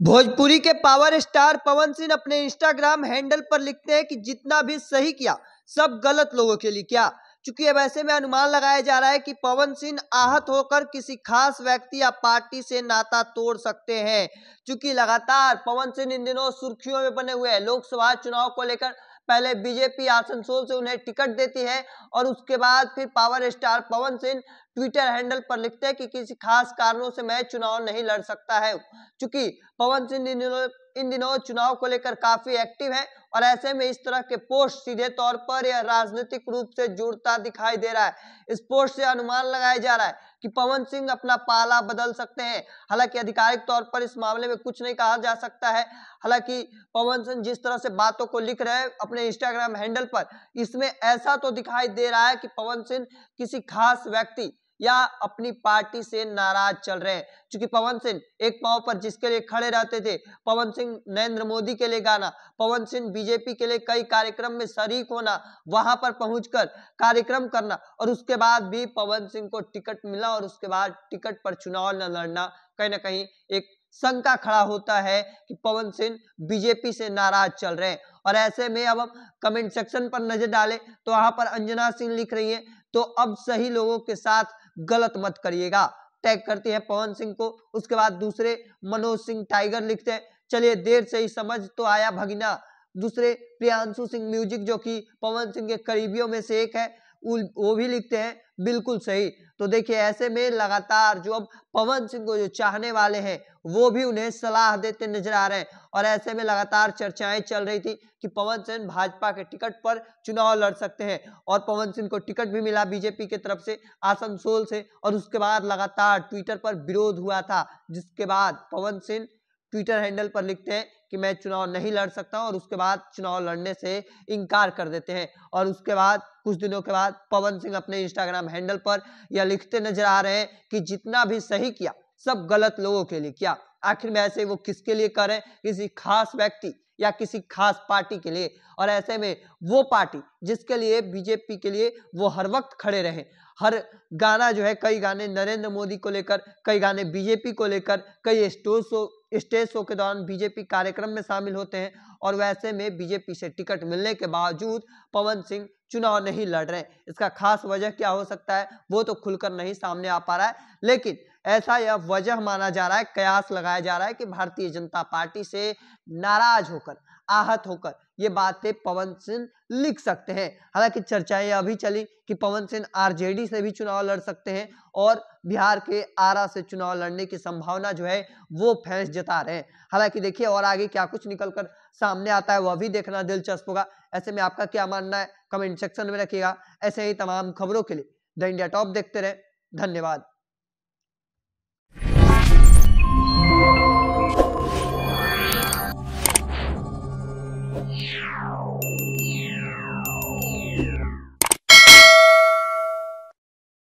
भोजपुरी के power star Pawan Singh अपने Instagram handle पर लिखते हैं कि जितना भी सही किया, सब गलत लोगों के लिए क्या। चूँकि अब ऐसे में अनुमान लगाया जा रहा है कि पवन सिंह आहत होकर किसी खास व्यक्ति या पार्टी से नाता तोड़ सकते हैं। चूँकि लगातार पवन सिंह इन दिनों सुर्खियों में बने हुए हैं। लोकसभा चुनाव को लेकर पहले बीजेपी आसनसोल से उन्हें टिकट देती है और उसके बाद फिर power star Pawan Singh Twitter handle पर लिखते हैं कि किसी खास कारणों से मैं चुनाव नहीं लड़ सकता है। क्योंकि पवन सिंह इन दिनों चुनाव को लेकर काफ़ी एक्टिव है और ऐसे में इस तरह के पोस्ट सीधे तौर पर यह राजनीतिक रूप से जुड़ता दिखाई दे रहा है। इस पोस्ट से अनुमान लगाया जा रहा है कि पवन सिंह अपना पाला बदल सकते हैं। हालाँकि आधिकारिक तौर पर इस मामले में कुछ नहीं कहा जा सकता है। हालाँकि पवन सिंह जिस तरह से बातों को लिख रहे हैं अपने इंस्टाग्राम हैंडल पर, इसमें ऐसा तो दिखाई दे रहा है कि पवन सिंह किसी खास व्यक्ति या अपनी पार्टी से नाराज़ चल रहे हैं। क्योंकि पवन सिंह एक पाव पर जिसके लिए खड़े रहते थे, पवन सिंह नरेंद्र मोदी के लिए गाना, पवन सिंह बीजेपी के लिए कई कार्यक्रम में शरीक होना, वहाँ पर पहुंचकर कार्यक्रम करना और उसके बाद भी पवन सिंह को टिकट मिला और उसके बाद टिकट पर चुनाव न लड़ना, कहीं ना कहीं एक शंका खड़ा होता है कि पवन सिंह बीजेपी से नाराज़ चल रहे हैं। और ऐसे में अब हम कमेंट सेक्शन पर नज़र डालें तो वहाँ पर अंजना सिंह लिख रही है तो अब सही लोगों के साथ गलत मत करिएगा। टैग करते हैं पवन सिंह को, उसके बाद दूसरे मनोज सिंह टाइगर लिखते हैं, चलिए देर से ही समझ तो आया भगीना। दूसरे प्रियांशु सिंह म्यूज़िक जो कि पवन सिंह के करीबियों में से एक है वो भी लिखते हैं, बिल्कुल सही। तो देखिए, ऐसे में लगातार जो अब पवन सिंह को जो चाहने वाले हैं, वो भी उन्हें सलाह देते नज़र आ रहे हैं। और ऐसे में लगातार चर्चाएँ चल रही थी कि पवन सिंह भाजपा के टिकट पर चुनाव लड़ सकते हैं और पवन सिंह को टिकट भी मिला बीजेपी की तरफ़ से आसनसोल से और उसके बाद लगातार ट्विटर पर विरोध हुआ था, जिसके बाद पवन सिंह ट्विटर हैंडल पर लिखते हैं कि मैं चुनाव नहीं लड़ सकता और उसके बाद चुनाव लड़ने से इनकार कर देते हैं। और उसके बाद, कुछ दिनों के बाद पवन सिंह अपने इंस्टाग्राम हैंडल पर यह लिखते नज़र आ रहे हैं कि जितना भी सही किया, सब गलत लोगों के लिए किया। आखिर में ऐसे वो किसके लिए करें किसी खास व्यक्ति या किसी खास पार्टी के लिए। और ऐसे में वो पार्टी जिसके लिए बीजेपी के लिए वो हर वक्त खड़े रहे। हर गाना जो है, कई गाने नरेंद्र मोदी को लेकर, कई गाने बीजेपी को लेकर, कई स्टेज शो स्टेज शो के दौरान बीजेपी कार्यक्रम में शामिल होते हैं। और वैसे में बीजेपी से टिकट मिलने के बावजूद पवन सिंह चुनाव नहीं लड़ रहे इसका खास वजह क्या हो सकता है? वो तो खुलकर नहीं सामने आ पा रहा है। लेकिन ऐसा यह वजह माना जा रहा है, कयास लगाया जा रहा है कि भारतीय जनता पार्टी से नाराज़ होकर, आहत होकर ये बातें पवन सिंह लिख सकते हैं। हालाँकि चर्चाएँ अभी चली कि पवन सिंह आरजेडी से भी चुनाव लड़ सकते हैं और बिहार के आरा से चुनाव लड़ने की संभावना जो है, वो फैंस जता रहे हैं। हालाँकि देखिए, और आगे क्या कुछ निकलकर सामने आता है, वह भी देखना दिलचस्प होगा। ऐसे में आपका क्या मानना है? कमेंट सेक्शन में रखिएगा। ऐसे ही तमाम खबरों के लिए द इंडिया टॉप देखते रहे। धन्यवाद।